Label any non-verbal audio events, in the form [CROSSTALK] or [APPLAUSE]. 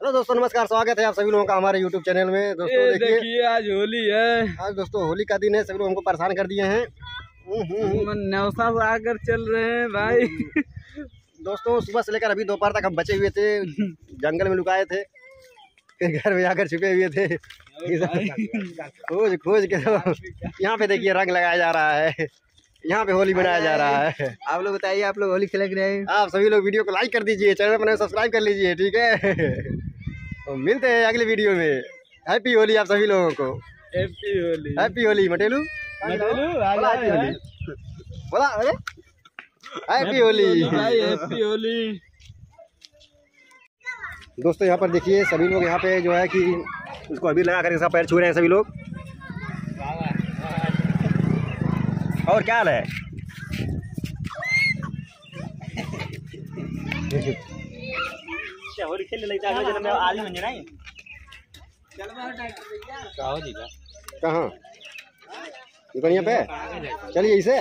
Hello दोस्तों नमस्कार स्वागत है आप सभी लोगों का हमारे यूट्यूब चैनल में। दोस्तों देखिए। आज होली है। आज दोस्तों होली का दिन है सभी लोग हमको परेशान कर दिए हैं। हम्म, हम्म, हम्म। हम नौसा से आकर चल रहे हैं भाई। [LAUGHS] दोस्तों सुबह से लेकर अभी दोपहर तक हम बचे हुए थे जंगल में लुकाए थे फिर घर में आकर छुपे हुए थे। खोज खोज के तो यहाँ पे देखिए रंग लगाया जा रहा है। यहाँ पे होली मनाया जा रहा है। आप लोग बताइए आप लोग होली खेले कि नहीं आप सभी लोग वीडियो को लाइक कर दीजिए चैनल पर सब्सक्राइब कर लीजिए ठीक है? तो मिलते हैं अगले वीडियो में। हैप्पी होली आप सभी लोगों को। हैप्पी होली हैप्पी होली मटेलू। मटेलू, बोला हैप्पी होली बोला अरे। हैप्पी होली हैप्पी होली दोस्तों यहाँ पर देखिए सभी लोग यहाँ पे जो है कि उसको अभी लगा कर इसका पैर छू रहे हैं सभी लोग। और क्या हाल है? होली खेल ले जाए जन्म में आदमी बन जाए कहाँ? दुकानिया पे? चलिए इसे।